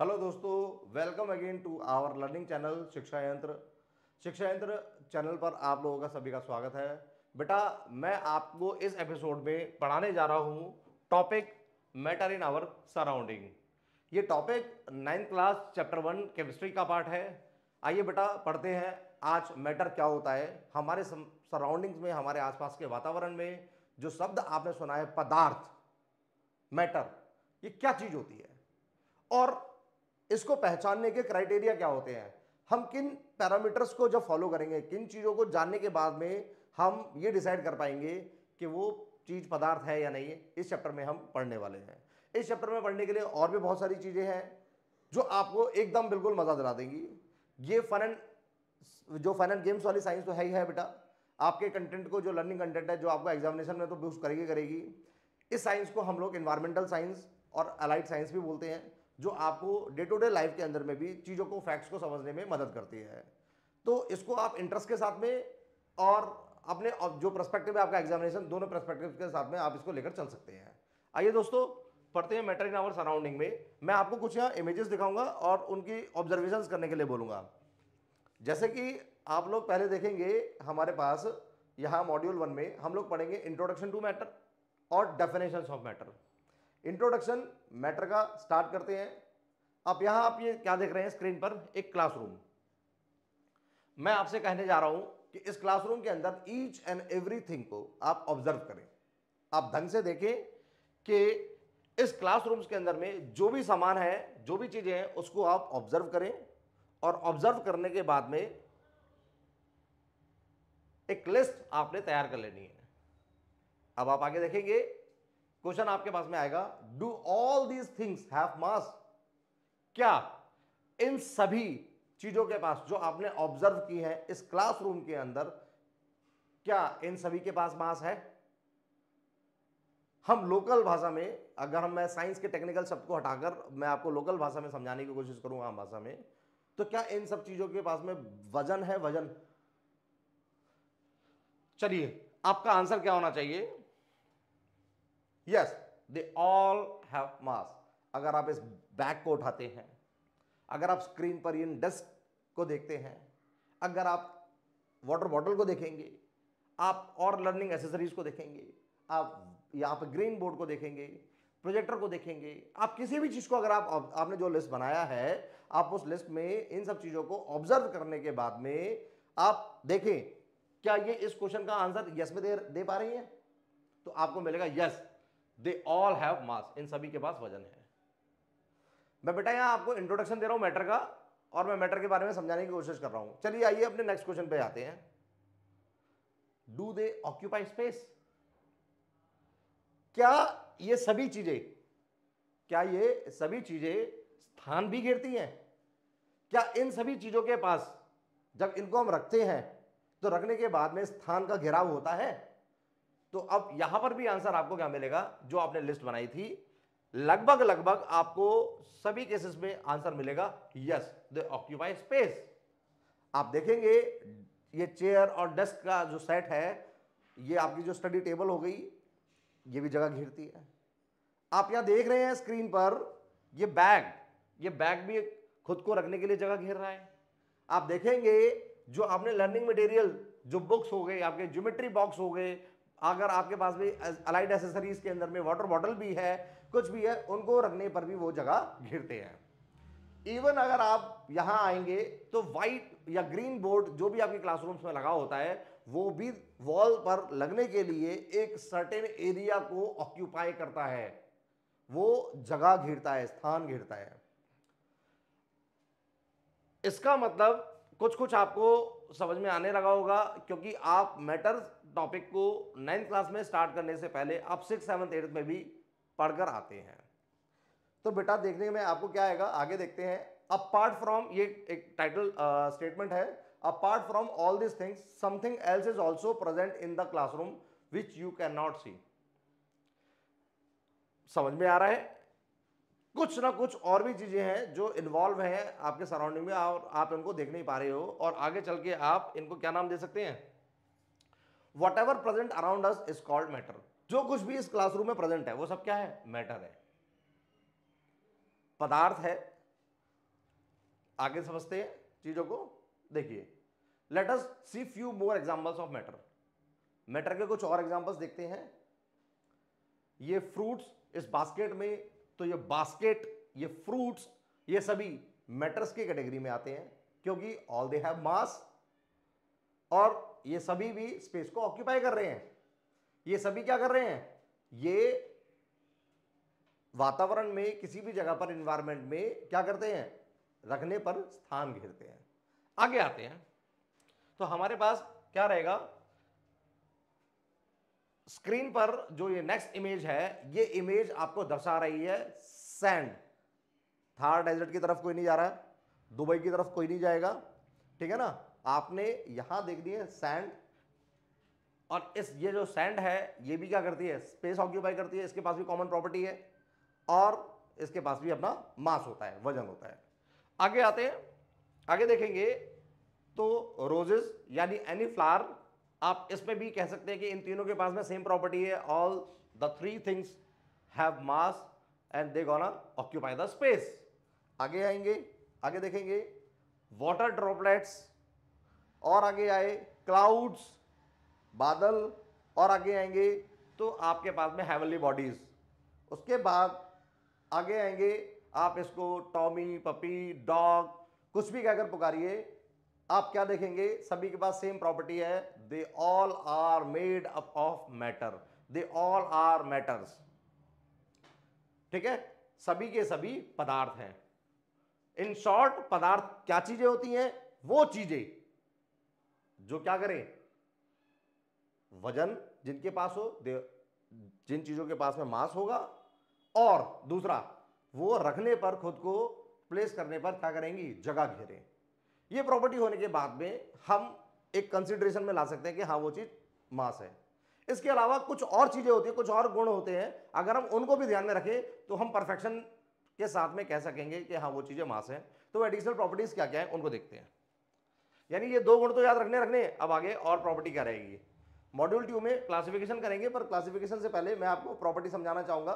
Hello दोस्तों. Welcome again to our learning channel Shiksha Yantra Shiksha यंत्र channel पर आप लोगों का सभी का स्वागत है। बेटा, मैं आपको इस एपिसोड में पढ़ाने जा रहा हूँ topic matter in our surrounding ये topic ninth class chapter one chemistry का पार्ट है। आइए बेटा, पढ़ते हैं आज मैटर क्या होता है हमारे सराउंडिंग्स में, हमारे आसपास के वातावरण में, जो शब्द आपने सुना है, पदार्थ मैटर ये क्या चीज़ होती है? और इसको पहचानने के क्राइटेरिया क्या होते हैं? हम किन पैरामीटर्स को जब फॉलो करेंगे, किन चीज़ों को जानने के बाद में हम ये डिसाइड कर पाएँगे कि वो चीज़ पदार्थ है या नहीं है इस चैप्टर में हम पढ़ने वाले हैं। इस चैप्टर में पढ़ने के लिए और भी बहुत सारी चीज़ें हैं, जो आपको एकदम बिल्कुल मज़ा दिला देंगी। ये फन एंड जो फन एंड गेम्स वाली साइंस तो है ही है बेटा। आपके कंटेंट को, जो लर्निंग कंटेंट है, जो आपको एग्जामिनेशन में तो बूस्ट करेगी करेगी। इस साइंस को हम लोग इन्वायरमेंटल साइंस और अलाइड साइंस भी बोलते हैं। जो आपको डे टू डे लाइफ के अंदर में भी चीज़ों को फैक्ट्स को समझने में मदद करती है। तो इसको आप इंटरेस्ट के साथ में और अपने जो प्रस्पेक्टिव है आपका एग्जामिनेशन दोनों प्रस्पेक्टिव के साथ में आप इसको लेकर चल सकते हैं। आइए दोस्तों, पढ़ते हैं मैटर इन आवर सराउंडिंग में। मैं आपको कुछ यहाँ इमेजेस दिखाऊँगा और उनकी ऑब्जर्वेशन करने के लिए बोलूँगा। जैसे कि आप लोग पहले देखेंगे हमारे पास यहाँ मॉड्यूल वन में हम लोग पढ़ेंगे इंट्रोडक्शन टू मैटर और definition of matter introduction matter का स्टार्ट करते हैं। अब यहाँ आप ये क्या देख रहे हैं स्क्रीन पर? एक क्लासरूम मैं आपसे कहने जा रहा हूँ कि इस क्लासरूम के अंदर ईच एंड एवरीथिंग को आप ऑब्ज़र्व करें। आप ढंग से देखें कि इस क्लासरूम्स के अंदर में जो भी सामान है, जो भी चीज़ें हैं, उसको आप ऑब्ज़र्व करें और ऑब्ज़र्व करने के बाद में एक लिस्ट आपने तैयार कर लेनी है। अब आप आगे देखेंगे क्वेश्चन आपके पास में आएगा do all these things have mass क्या इन सभी चीज़ों के पास जो आपने ऑब्ज़र्व की है इस क्लासरूम के अंदर, क्या इन सभी के पास मास है? हम लोकल भाषा में, अगर हम, मैं साइंस के टेक्निकल शब्द को हटाकर, मैं आपको लोकल भाषा में समझाने की कोशिश करूँगा आम भाषा में तो क्या इन सब चीज़ों के पास में वज़न है? वज़न। चलिए, आपका आंसर क्या होना चाहिए? Yes they all have mass अगर आप इस बैग को उठाते हैं, अगर आप स्क्रीन पर इन डेस्क को देखते हैं, अगर आप वाटर बॉटल को देखेंगे, आप और लर्निंग एसेसरीज को देखेंगे, आप यहाँ पर ग्रीन बोर्ड को देखेंगे प्रोजेक्टर को देखेंगे, आप किसी भी चीज़ को अगर आप आपने जो लिस्ट बनाया है, आप उस लिस्ट में इन सब चीज़ों को ऑब्ज़र्व करने के बाद में आप देखें, क्या ये इस क्वेश्चन का आंसर यस में दे दे पा रही है? तो आपको मिलेगा yes they all have mass इन सभी के पास वज़न है। मैं बेटा यहाँ आपको इंट्रोडक्शन दे रहा हूँ मैटर का, और मैं मैटर के बारे में समझाने की कोशिश कर रहा हूँ। चलिए आइए अपने नेक्स्ट क्वेश्चन पे आते हैं। डू दे ऑक्यूपाई स्पेस क्या ये सभी चीज़ें, क्या ये सभी चीज़ें स्थान भी घेरती हैं? क्या इन सभी चीज़ों के पास जब इनको हम रखते हैं तो रखने के बाद में स्थान का घेराव होता है? तो अब यहाँ पर भी आंसर आपको क्या मिलेगा, जो आपने लिस्ट बनाई थी, लगभग लगभग आपको सभी केसेस में आंसर मिलेगा यस दे ऑक्यूपाई स्पेस आप देखेंगे, ये चेयर और डेस्क का जो सेट है, ये आपकी जो स्टडी टेबल हो गई, ये भी जगह घेरती है। आप यहाँ देख रहे हैं स्क्रीन पर, ये बैग ये बैग भी खुद को रखने के लिए जगह घेर रहा है। आप देखेंगे, जो आपने लर्निंग मटेरियल जो बुक्स हो गए, आपके ज्योमेट्री बॉक्स हो गए अगर आपके पास भी अलाइड एसेसरीज के अंदर में वाटर बॉटल भी है, कुछ भी है, उनको रखने पर भी वो जगह घिरते हैं। इवन अगर आप यहाँ आएँगे तो वाइट या ग्रीन बोर्ड जो भी आपके क्लासरूम्स में लगा होता है, वो भी वॉल पर लगने के लिए एक सर्टेन एरिया को ऑक्यूपाई करता है। वो जगह घिरता है, स्थान घिरता है। इसका मतलब कुछ कुछ आपको समझ में आने लगा होगा, क्योंकि आप मैटर टॉपिक को नाइन्थ क्लास में स्टार्ट करने से पहले आप सिक्स सेवन्थ एट्थ में भी पढ़कर आते हैं। तो बेटा देखने में आपको क्या आएगा? आगे देखते हैं। अपार्ट फ्रॉम ये एक टाइटल स्टेटमेंट uh, है। Apart from all this things something else is also present in the classroom which you can not see समझ में आ रहा है? कुछ ना कुछ और भी चीज़ें हैं जो इन्वॉल्व हैं आपके सराउंडिंग में और आप इनको देख नहीं पा रहे हो। और आगे चल के आप इनको क्या नाम दे सकते हैं? Whatever present around us is called matter जो कुछ भी इस क्लासरूम में प्रेजेंट है, वो सब क्या है? मैटर है। पदार्थ है। आगे समझते हैं चीज़ों को? देखिए। Let us see few more examples of matter matter के कुछ और एग्जांपल्स देखते हैं। ये फ्रूट्स इस बास्केट में तो ये बास्केट ये फ्रूट्स ये सभी मैटर्स की कैटेगरी में आते हैं, क्योंकि ऑल दे हैव मास और ये सभी भी स्पेस को ऑक्यूपाई कर रहे हैं। ये सभी क्या कर रहे हैं? ये वातावरण में, किसी भी जगह पर इन्वायरमेंट में क्या करते हैं? रखने पर स्थान घेरते हैं। आगे आते हैं। तो हमारे पास क्या रहेगा? स्क्रीन पर जो ये नेक्स्ट इमेज है, ये इमेज आपको दर्शा रही है सैंड थार डेजर्ट की तरफ़ कोई नहीं जा रहा है दुबई की तरफ़ कोई नहीं जाएगा, ठीक है ना? आपने यहाँ देख दिए सैंड और इस, ये जो सैंड है, ये भी क्या करती है? स्पेस ऑक्यूपाई करती है, इसके पास भी कॉमन प्रॉपर्टी है, और इसके पास भी अपना मास होता है, वज़न होता है। आगे आते हैं, आगे देखेंगे तो रोजेस यानी एनी फ्लावर आप इसमें भी कह सकते हैं कि इन तीनों के पास में सेम प्रॉपर्टी है all the three things have mass and they gonna occupy the space आगे आएँगे, आगे देखेंगे वाटर ड्रॉपलेट्स और आगे आए क्लाउड्स बादल और आगे आएँगे तो आपके पास में हेवनली बॉडीज उसके बाद आगे आएँगे, आप इसको टॉमी पपी डॉग कुछ भी कहकर पुकारिए, आप क्या देखेंगे? सभी के पास सेम प्रॉपर्टी है। They all are made up of matter they all are matters ठीक है? सभी के सभी पदार्थ हैं। इन शॉर्ट पदार्थ क्या चीज़ें होती हैं? वो चीज़ें। जो क्या करें? वज़न जिनके पास हो जिन चीज़ों के पास में मास होगा, और दूसरा, वो रखने पर, खुद को प्लेस करने पर क्या करेंगी? जगह घेरे। ये प्रॉपर्टी होने के बाद में हम एक कंसिडरेशन में ला सकते हैं कि हाँ वो चीज़ मास है। इसके अलावा कुछ और चीज़ें होती है, कुछ और गुण होते हैं। अगर हम उनको भी ध्यान में रखें तो हम परफेक्शन के साथ में कह सकेंगे कि हाँ वो चीज़ें मास हैं। तो एडिशनल प्रॉपर्टीज़ क्या क्या है, उनको देखते हैं। यानी ये दो गुण तो याद रखने रखने अब आगे और प्रॉपर्टी क्या रहेगी? मॉड्यूल टू में क्लासिफिकेशन करेंगे, पर क्लासिफिकेशन से पहले मैं आपको प्रॉपर्टी समझाना चाहूँगा।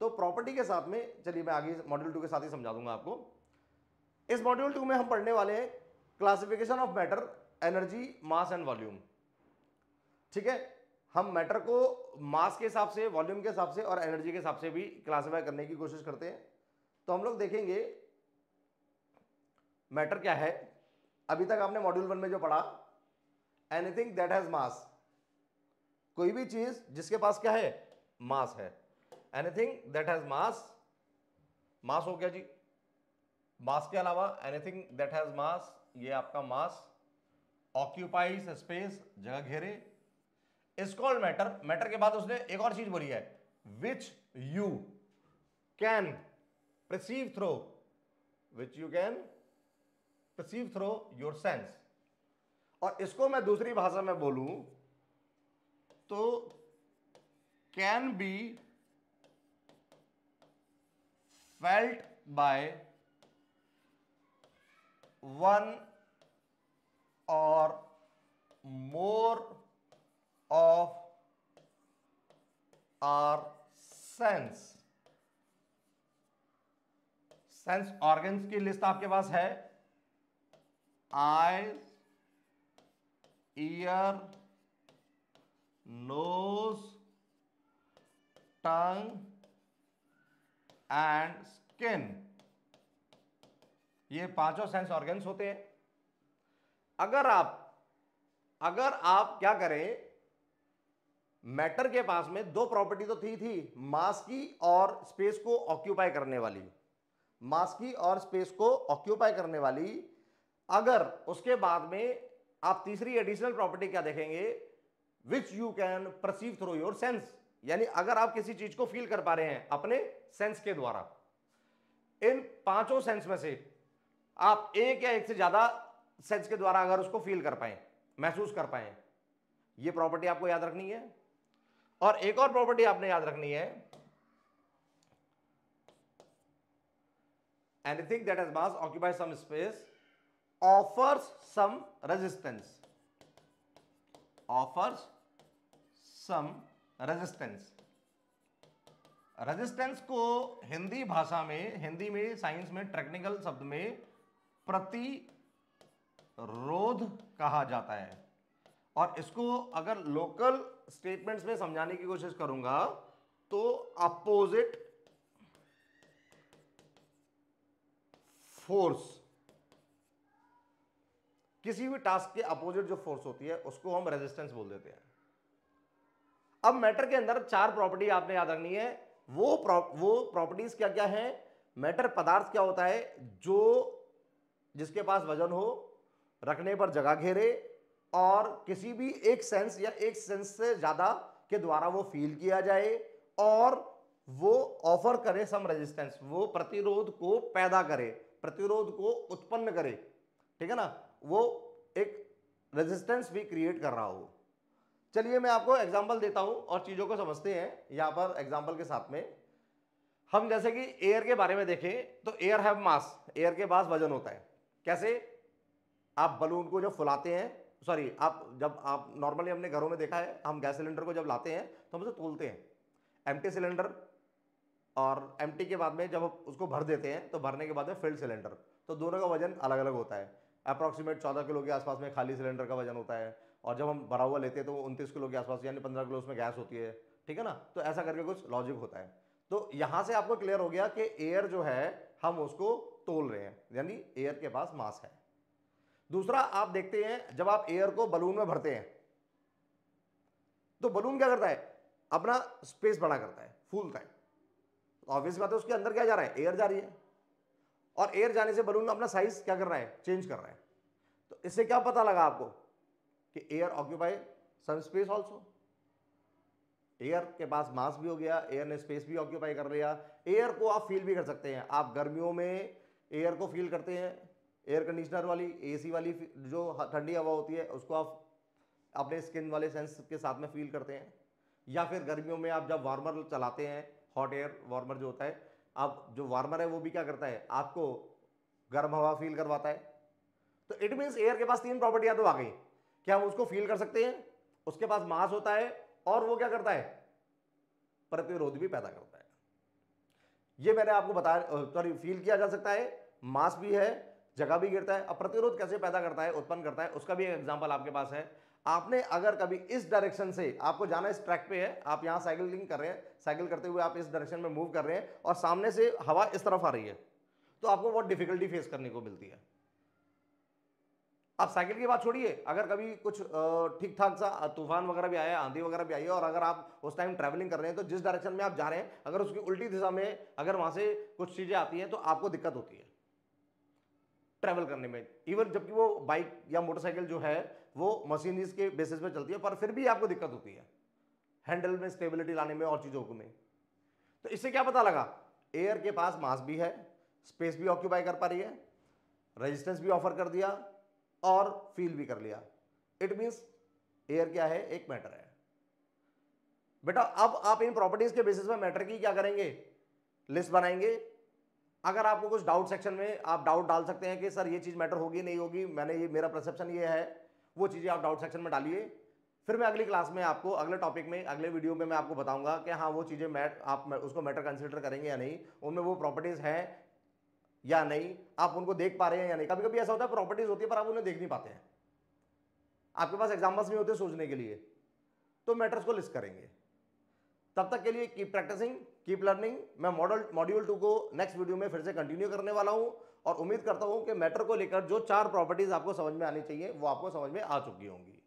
तो प्रॉपर्टी के साथ में, चलिए मैं आगे मॉड्यूल टू के साथ ही समझा दूँगा आपको। इस मॉड्यूल टू में हम पढ़ने वाले हैं classification of matter energy mass and volume ठीक है? हम मैटर को मास के हिसाब से वॉल्यूम के हिसाब से और एनर्जी के हिसाब से भी क्लासीफाई करने की कोशिश करते हैं। तो हम लोग देखेंगे मैटर क्या है? अभी तक आपने मॉड्यूल वन में जो पढ़ा एनीथिंग दैट हैज़ मास कोई भी चीज़ जिसके पास क्या है? मास है। Anything that has mass mass हो गया जी। मास के अलावा एनीथिंग दैट हैज़ मास ये आपका मास ऑक्यूपाइज स्पेस जगह घेरे। इज़ कॉल्ड मैटर मैटर के बाद उसने एक और चीज़ बोली है which you can perceive through which you can perceive through your sense और इसको मैं दूसरी भाषा में बोलूँ तो can be felt by one or more of our sense sense organs की लिस्ट आपके पास है? Eyes ear nose tongue and skin ये पाँचों सेंस ऑर्गन्स होते हैं। अगर आप अगर आप क्या करें मैटर के पास में दो प्रॉपर्टी तो थी थी मास की और स्पेस को ऑक्यूपाई करने वाली। मास की और स्पेस को ऑक्यूपाई करने वाली अगर उसके बाद में आप तीसरी एडिशनल प्रॉपर्टी क्या देखेंगे? Which you can perceive through your sense यानी अगर आप किसी चीज़ को फील कर पा रहे हैं अपने सेंस के द्वारा। इन पाँचों सेंस में से आप एक या एक से ज़्यादा सेंस के द्वारा अगर उसको फील कर पाए, महसूस कर पाए, ये प्रॉपर्टी आपको याद रखनी है। और एक और प्रॉपर्टी आपने याद रखनी है। Anything that has mass occupies some space offers some resistance. Offers some resistance. Resistance को हिंदी भाषा में, हिंदी में साइंस में टेक्निकल शब्द में प्रतिरोध कहा जाता है। और इसको अगर लोकल स्टेटमेंट्स में समझाने की कोशिश करूँगा तो अपोजिट फोर्स किसी भी टास्क के अपोजिट जो फोर्स होती है उसको हम रेजिस्टेंस बोल देते हैं। अब मैटर के अंदर चार प्रॉपर्टी आपने याद रखनी है। वो प्रॉ, वो प्रॉपर्टीज़ क्या क्या है? मैटर पदार्थ क्या होता है? जो जिसके पास वज़न हो रखने पर जगह घेरे और किसी भी एक सेंस या एक सेंस से ज़्यादा के द्वारा वो फील किया जाए और वो ऑफ़र करे सम रेजिस्टेंस वो प्रतिरोध को पैदा करे प्रतिरोध को उत्पन्न करे। ठीक है ना? वो एक रेजिस्टेंस भी क्रिएट कर रहा हो। चलिए मैं आपको एग्जांपल देता हूँ और चीज़ों को समझते हैं यहाँ पर एग्जांपल के साथ में। हम जैसे कि एयर के बारे में देखें तो एयर हैव मास एयर के पास वज़न होता है। कैसे? आप बलून को जब फुलाते हैं सॉरी आप जब आप नॉर्मली हमने घरों में देखा है, हम गैस सिलेंडर को जब लाते हैं तो हम उसे तोलते हैं। एम्प्टी सिलेंडर और एम्प्टी के बाद में जब उसको भर देते हैं तो भरने के बाद में फिल्ड सिलेंडर तो दोनों का वज़न अलग अलग होता है। अप्रॉक्सीमेट चौदह किलो के आसपास में खाली सिलेंडर का वज़न होता है और जब हम भरा हुआ लेते हैं तो उनतीस किलो के आसपास यानी पंद्रह किलो उसमें गैस होती है, ठीक है ना? तो ऐसा करके कुछ लॉजिक होता है। तो यहाँ से आपको क्लियर हो गया कि एयर जो है, हम उसको तोल रहे हैं, यानी एयर के पास मास है। दूसरा, आप देखते हैं, जब आप एयर को बलून में भरते हैं तो बलून क्या करता है? अपना स्पेस बड़ा करता है, फूलता है। ऑब्वियस बात है, उसके अंदर क्या जा रहा है? एयर जा रही है। और एयर जाने से बलून अपना साइज़ क्या कर रहा है? चेंज कर रहा है। तो इससे क्या पता लगा आपको कि air occupy some space also air के पास मास भी हो गया एयर ने स्पेस भी ऑक्यूपाई कर लिया। एयर को आप फील भी कर सकते हैं। आप गर्मियों में एयर को फील करते हैं। एयर कंडीशनर वाली एसी वाली जो ठंडी हवा होती है, उसको आप अपने स्किन वाले सेंस के साथ में फील करते हैं। या फिर गर्मियों में आप जब वार्मर चलाते हैं हॉट एयर वार्मर जो होता है अब जो वार्मर है, वो भी क्या करता है? आपको गर्म हवा फील करवाता है। तो इट मीन्स एयर के पास तीन प्रॉपर्टियाँ तो आ गई। क्या हम उसको फील कर सकते हैं? उसके पास मास होता है और वो क्या करता है? प्रतिरोध भी पैदा करता है। ये मैंने आपको बताया सॉरी फील किया जा सकता है। मास भी है, जगह भी गिरता है। अब प्रतिरोध कैसे पैदा करता है, उत्पन्न करता है, उसका भी एक एग्ज़ाम्पल आपके पास है। आपने अगर कभी इस डायरेक्शन से, आपको जाना इस ट्रैक पे है, आप यहाँ साइकिलिंग कर रहे हैं साइकिल करते हुए आप इस डायरेक्शन में मूव कर रहे हैं और सामने से हवा इस तरफ़ आ रही है तो आपको बहुत डिफिकल्टी फेस करने को मिलती है। आप साइकिल की बात छोड़िए, अगर कभी कुछ ठीक ठाक सा तूफ़ान वगैरह भी आया, आंधी वगैरह भी आई है और अगर आप उस टाइम ट्रैवलिंग कर रहे हैं तो जिस डायरेक्शन में आप जा रहे हैं, अगर उसकी उल्टी दिशा में अगर वहाँ से कुछ चीज़ें आती हैं तो आपको दिक्कत होती है। ट्रैवल करने में इवन जबकि वो बाइक या मोटरसाइकिल जो है वो मशीनरीज के बेसिस पे चलती है, पर फिर भी आपको दिक्कत होती है। हैंडल में स्टेबिलिटी लाने में और चीज़ों को में। तो इससे क्या पता लगा? एयर के पास मास भी है स्पेस भी ऑक्यूपाई कर पा रही है रेजिस्टेंस भी ऑफ़र कर दिया और फील भी कर लिया। इट मीन्स एयर क्या है? एक मैटर है। बेटा, अब आप इन प्रॉपर्टीज़ के बेसिस पे मैटर की क्या करेंगे? लिस्ट बनाएँगे। अगर आपको कुछ डाउट सेक्शन में आप डाउट डाल सकते हैं कि, सर, ये चीज़ मैटर होगी, नहीं होगी? मैंने ये, मेरा परसेप्शन ये है। वो चीज़ें आप डाउट सेक्शन में डालिए। फिर मैं अगली क्लास में आपको, अगले टॉपिक में, अगले वीडियो में मैं आपको बताऊँगा कि हाँ वो चीज़ें मैट आप उसको मैटर कंसिडर करेंगे या नहीं, उनमें वो प्रॉपर्टीज़ हैं या नहीं, आप उनको देख पा रहे हैं या नहीं। कभी कभी ऐसा होता है प्रॉपर्टीज़ होती है, पर आप उन्हें देख नहीं पाते हैं। आपके पास एग्जाम्पल्स नहीं होते सोचने के लिए तो मैटर्स को लिस्ट करेंगे। तब तक के लिए कीप प्रैक्टिसिंग कीप लर्निंग मैं मॉडल मॉड्यूल टू को नेक्स्ट वीडियो में फिर से कंटिन्यू करने वाला हूँ। और उम्मीद करता हूँ कि मैटर को लेकर जो चार प्रॉपर्टीज़ आपको समझ में आनी चाहिए, वो आपको समझ में आ चुकी होंगी।